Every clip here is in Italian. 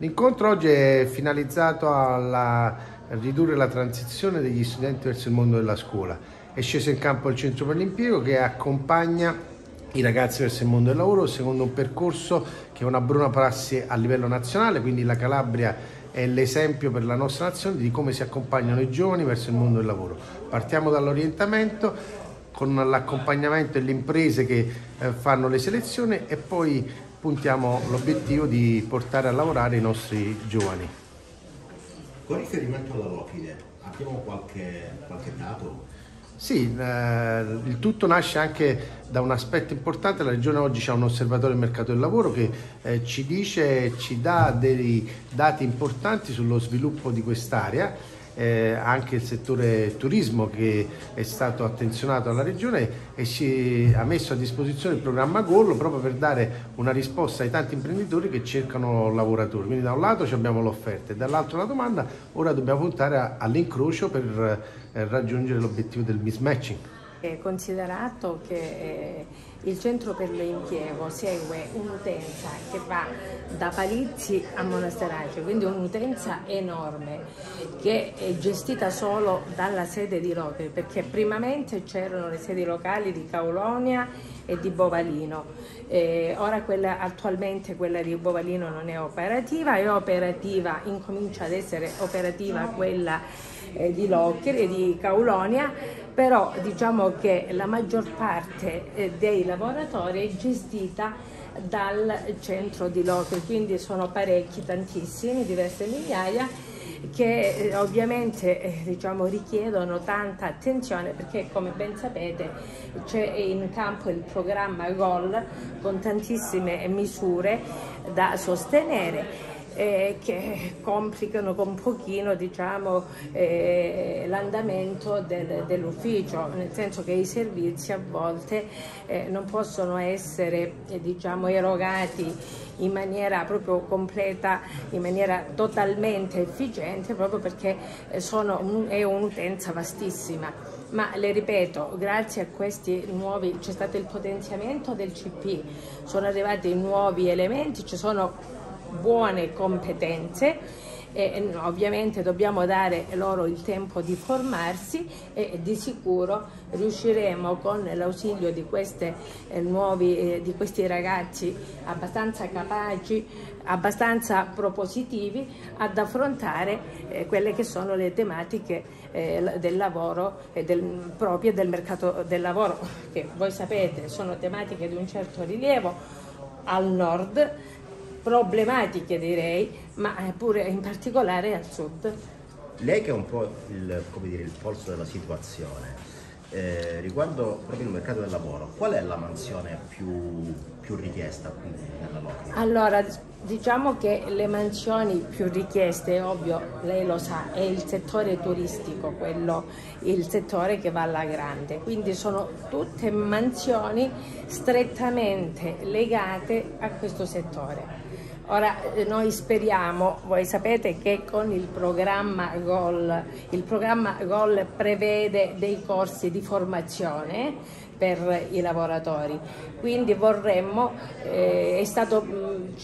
L'incontro oggi è finalizzato a ridurre la transizione degli studenti verso il mondo della scuola. È sceso in campo il centro per l'impiego che accompagna i ragazzi verso il mondo del lavoro secondo un percorso che è una bruna prassi a livello nazionale, quindi la Calabria è l'esempio per la nostra nazione di come si accompagnano i giovani verso il mondo del lavoro. Partiamo dall'orientamento con l'accompagnamento delle imprese che eh, fanno le selezioni e poi puntiamo l'obiettivo di portare a lavorare i nostri giovani. Con riferimento alla Locide, abbiamo qualche, qualche dato? Sì, eh, il tutto nasce anche da un aspetto importante, la Regione oggi ha un osservatorio del mercato del lavoro che eh, ci dice, ci dà dei dati importanti sullo sviluppo di quest'area eh, anche il settore turismo che è stato attenzionato alla Regione e si ha messo a disposizione il programma Gollo proprio per dare una risposta ai tanti imprenditori che cercano lavoratori. Quindi da un lato abbiamo l'offerta e dall'altro la domanda, ora dobbiamo puntare all'incrocio per eh, raggiungere l'obiettivo del mismatching. Considerato che eh, il centro per l'impiego segue un'utenza che va da Palizzi a Monasterace, quindi un'utenza enorme che è gestita solo dalla sede di Roche, perché primamente c'erano le sedi locali di Caulonia e di Bovalino. Eh, ora quella, attualmente quella di Bovalino non è operativa, è operativa, incomincia ad essere operativa quella eh, di Loccher e di Caulonia, però diciamo che la maggior parte eh, dei lavoratori è gestita dal centro di Loccher, quindi sono parecchi, tantissimi, diverse migliaia che eh, ovviamente eh, diciamo, richiedono tanta attenzione perché come ben sapete c'è in campo il programma GOL con tantissime misure da sostenere eh, che complicano un pochino diciamo, eh, l'andamento del, dell'ufficio, nel senso che i servizi a volte eh, non possono essere eh, diciamo, erogati in maniera proprio completa, in maniera totalmente efficiente, proprio perché eh, sono, è un'utenza vastissima. Ma le ripeto, grazie a questi nuovi, c'è stato il potenziamento del CP, sono arrivati nuovi elementi, ci sono buone competenze e ovviamente dobbiamo dare loro il tempo di formarsi e di sicuro riusciremo con l'ausilio di, eh, eh, di questi ragazzi abbastanza capaci, abbastanza propositivi ad affrontare eh, quelle che sono le tematiche del lavoro e del, proprie del mercato del lavoro che voi sapete sono tematiche di un certo rilievo al nord problematiche direi, ma pure in particolare al sud. Lei che è un po' il, dire, il polso della situazione, eh, riguardo proprio il mercato del lavoro, qual è la mansione più, più richiesta nella Locria? Allora, diciamo che le mansioni più richieste, ovvio, lei lo sa, è il settore turistico, quello, il settore che va alla grande, quindi sono tutte mansioni strettamente legate a questo settore. Ora eh, noi speriamo, voi sapete che con il programma GOL, il programma GOL prevede dei corsi di formazione per i lavoratori. Quindi vorremmo, eh, stato, mm,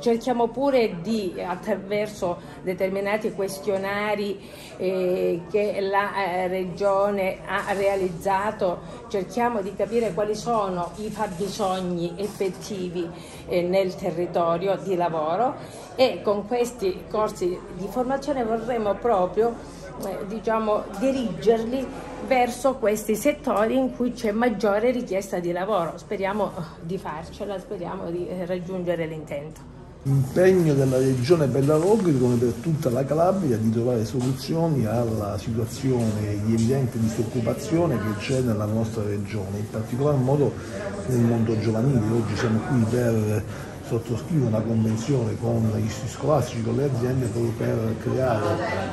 cerchiamo pure di, attraverso determinati questionari eh, che la eh, Regione ha realizzato, cerchiamo di capire quali sono i fabbisogni effettivi eh, nel territorio di lavoro e con questi corsi di formazione vorremmo proprio eh, diciamo, dirigerli verso questi settori in cui c'è maggiore richiesta di lavoro. Speriamo di farcela, speriamo di eh, raggiungere l'intento. L'impegno della Regione Bella Rogri, come per tutta la Calabria, di trovare soluzioni alla situazione di evidente disoccupazione che c'è nella nostra regione, in particolar modo nel mondo giovanile. Oggi siamo qui per sottoscrive una convenzione con gli istituti scolastici, con le aziende proprio per creare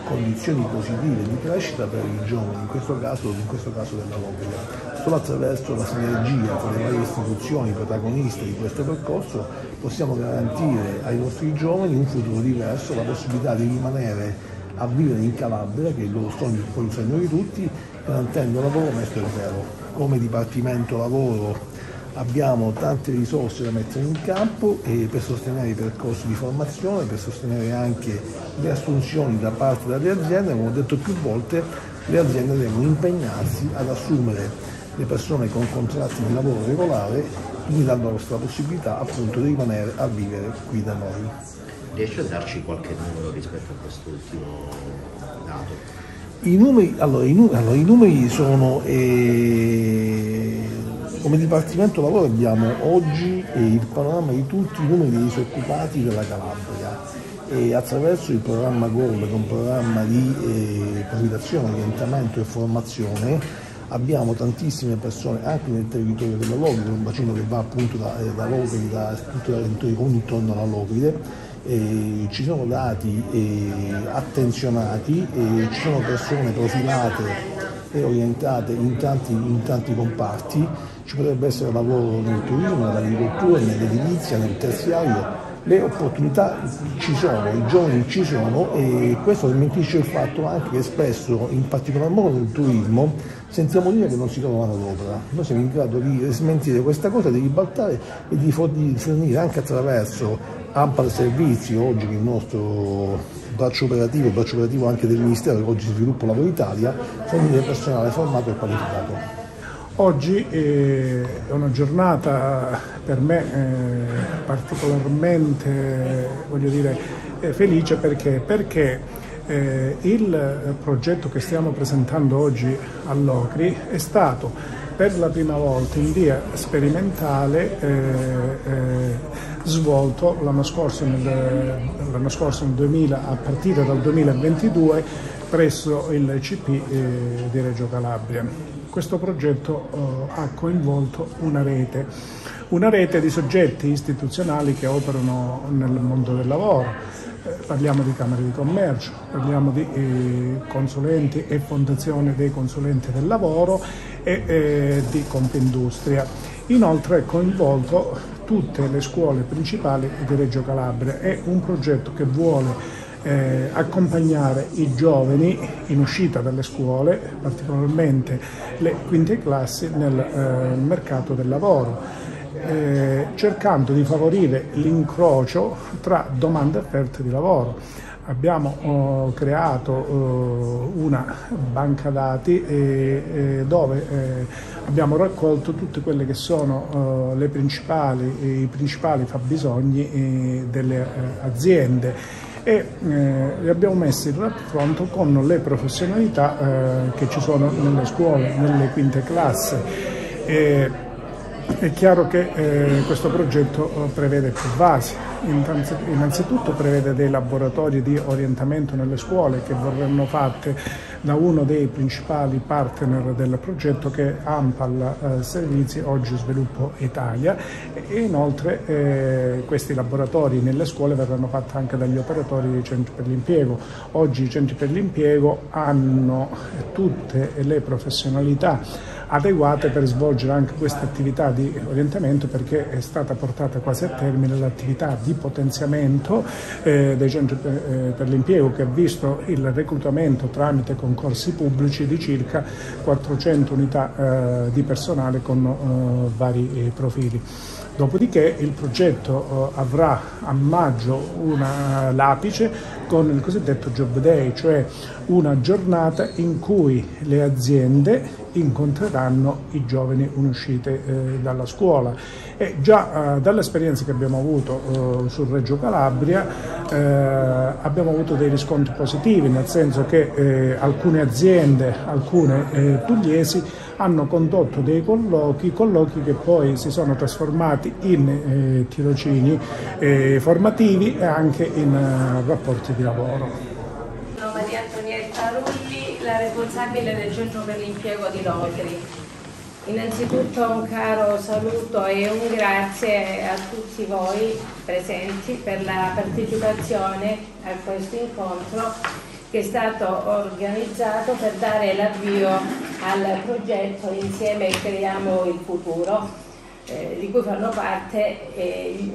condizioni positive di crescita per i giovani, in questo caso, in questo caso della Loglia. Solo attraverso la sinergia tra le varie istituzioni protagoniste di questo percorso possiamo garantire ai nostri giovani un futuro diverso, la possibilità di rimanere a vivere in Calabria, che è il loro sogno, il sogno di tutti, garantendo lavoro messo per zero. Come Dipartimento Lavoro abbiamo tante risorse da mettere in campo per sostenere i percorsi di formazione, per sostenere anche le assunzioni da parte delle aziende, come ho detto più volte, le aziende devono impegnarsi ad assumere le persone con contratti di lavoro regolare, quindi dando la possibilità appunto di rimanere a vivere qui da noi. Riesci a darci qualche numero rispetto a quest'ultimo dato? I numeri, allora, i, allora, i numeri sono eh, come Dipartimento Lavoro abbiamo oggi il panorama di tutti i numeri disoccupati della Calabria. E attraverso il programma GOL, che è un programma di eh, orientamento e formazione, abbiamo tantissime persone anche nel territorio della Locride, un bacino che va appunto da, eh, da Locride, da tutto il comuni intorno alla Locride, eh, ci sono dati eh, attenzionati, eh, ci sono persone profilate e orientate in tanti, in tanti, comparti, ci potrebbe essere lavoro nel turismo, nell'agricoltura, nell'edilizia, nel terziario, le opportunità ci sono, i giovani ci sono e questo smentisce il fatto anche che spesso, in particolar modo nel turismo, sentiamo dire che non si trova manodopera. Noi siamo in grado di smentire questa cosa, di ribaltare e di fornire anche attraverso Ampal Servizi, oggi il nostro braccio operativo, braccio operativo anche del Ministero che oggi sviluppa Lavoro Italia, fornire personale formato e qualificato. Oggi eh, è una giornata per me eh, particolarmente dire, eh, felice perché, perché il progetto che stiamo presentando oggi all'Ocri è stato per la prima volta in via sperimentale svolto l'anno scorso, nel, scorso nel 2000, a partire dal 2022 presso il CP di Reggio Calabria. Questo progetto eh, ha coinvolto una rete, una rete di soggetti istituzionali che operano nel mondo del lavoro. Eh, parliamo di Camere di Commercio, parliamo di eh, consulenti e fondazione dei consulenti del lavoro e eh, di Confindustria. Inoltre è coinvolto tutte le scuole principali di Reggio Calabria. È un progetto che vuole eh, accompagnare i giovani in uscita dalle scuole, particolarmente le quinte classi, nel eh, mercato del lavoro, eh, cercando di favorire l'incrocio tra domande e offerte di lavoro. Abbiamo oh, creato oh, una banca dati eh, dove eh, abbiamo raccolto tutte quelle che sono oh, principali, i principali fabbisogni eh, delle eh, aziende e eh, li abbiamo messi in raffronto con le professionalità eh, che ci sono nelle scuole, nelle quinte classi. E, è chiaro che eh, questo progetto eh, prevede più basi, innanzitutto prevede dei laboratori di orientamento nelle scuole che verranno fatte da uno dei principali partner del progetto che è Ampal eh, Servizi, oggi Sviluppo Italia e inoltre eh, questi laboratori nelle scuole verranno fatti anche dagli operatori dei centri per l'impiego. Oggi i centri per l'impiego hanno tutte le professionalità adeguate per svolgere anche questa attività di orientamento perché è stata portata quasi a termine l'attività di potenziamento eh, dei centri per, eh, per l'impiego che ha visto il reclutamento tramite concorsi pubblici di circa 400 unità eh, di personale con eh, vari eh, profili. Dopodiché il progetto eh, avrà a maggio una l'apice con il cosiddetto Job Day, cioè una giornata in cui le aziende incontreranno i giovani uscite eh, dalla scuola. E già eh, dall'esperienza che abbiamo avuto eh, sul Reggio Calabria eh, abbiamo avuto dei riscontri positivi, nel senso che eh, alcune aziende, alcune pugliesi hanno condotto dei colloqui, colloqui che poi si sono trasformati in eh, tirocini eh, formativi e anche in eh, rapporti di lavoro. La responsabile del centro per l'impiego di Locri. Innanzitutto un caro saluto e un grazie a tutti voi presenti per la partecipazione a questo incontro che è stato organizzato per dare l'avvio al progetto Insieme creiamo il futuro, eh, di cui fanno parte eh,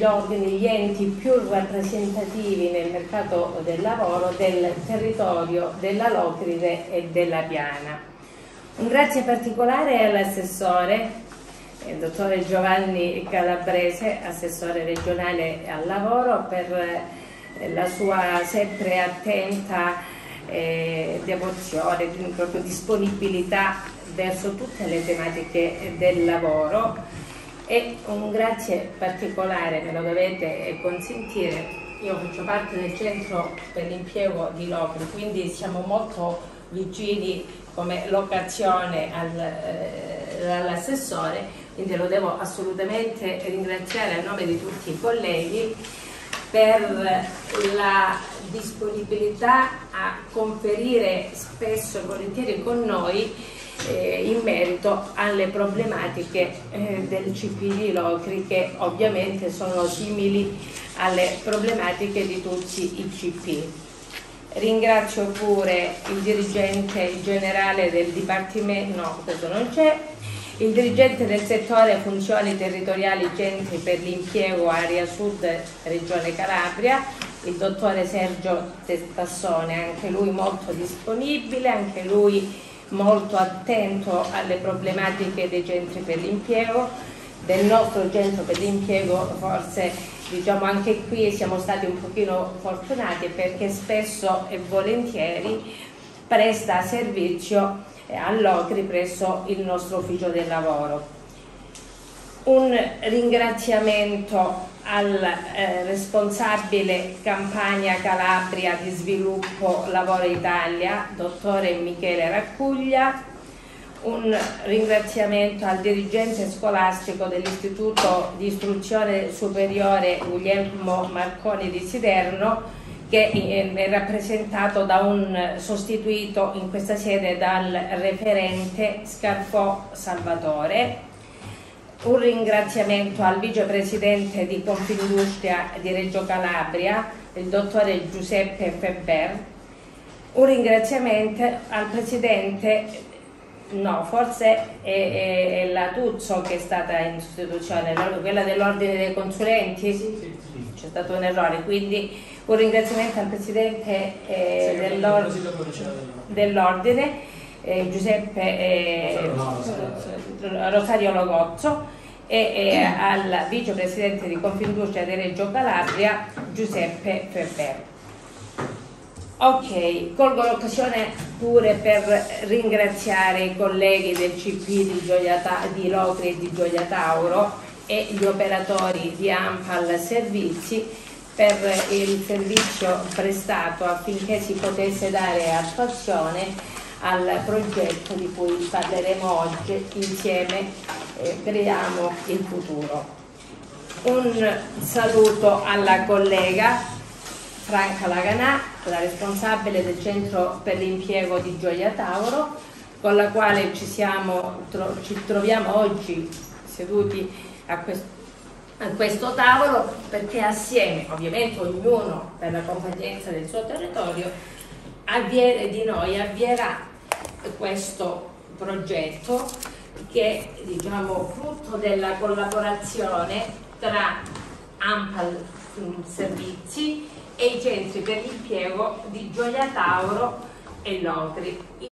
gli organi, gli enti più rappresentativi nel mercato del lavoro del territorio della Locride e della Piana. Un grazie particolare all'assessore il dottore Giovanni Calabrese, assessore regionale al lavoro, per eh, la sua sempre attenta eh, devozione, proprio disponibilità verso tutte le tematiche del lavoro e un grazie particolare, me lo dovete consentire, io faccio parte del centro per l'impiego di Locri, quindi siamo molto vicini come locazione al, eh, all'assessore, quindi lo devo assolutamente ringraziare a nome di tutti i colleghi per la disponibilità a conferire spesso e volentieri con noi eh, in merito alle problematiche eh, del CP di Locri che ovviamente sono simili alle problematiche di tutti i CP. Ringrazio pure il dirigente generale del Dipartimento, no questo non c'è, il dirigente del settore funzioni territoriali centri per l'impiego area sud regione Calabria, il dottore Sergio Tassone, anche lui molto disponibile, anche lui molto attento alle problematiche dei centri per l'impiego, del nostro centro per l'impiego forse diciamo anche qui siamo stati un pochino fortunati perché spesso e volentieri presta servizio all'Ocri presso il nostro ufficio del lavoro. Un ringraziamento al eh, responsabile campagna Calabria di sviluppo Lavoro Italia, dottore Michele Raccuglia, un ringraziamento al dirigente scolastico dell'Istituto di Istruzione Superiore Guglielmo Marconi di Siderno che è rappresentato da un sostituito in questa sede dal referente Scarfò Salvatore un ringraziamento al vicepresidente di Confindustria di Reggio Calabria, il dottore Giuseppe Febber, un ringraziamento al presidente, no, forse è, è, la Tuzzo che è stata in sostituzione, quella dell'ordine dei consulenti, c'è stato un errore, quindi un ringraziamento al presidente eh, dell'ordine eh, Giuseppe eh, Rosario Logozzo e, e al vicepresidente di Confindustria di Reggio Calabria Giuseppe Ferber. Ok, colgo l'occasione pure per ringraziare i colleghi del CP di, Gioia, di Locri e di Gioia Tauro e gli operatori di Ampal Servizi per il servizio prestato affinché si potesse dare attuazione al progetto di cui parleremo oggi insieme eh, creiamo il futuro. Un saluto alla collega Franca Laganà, la responsabile del centro per l'impiego di Gioia Tauro, con la quale ci, siamo, tro ci troviamo oggi seduti a questo a questo tavolo perché assieme, ovviamente ognuno per la competenza del suo territorio, avviene, di noi avvierà questo progetto che è diciamo, frutto della collaborazione tra Ampal Servizi e i centri per l'impiego di Gioia Tauro e Locri.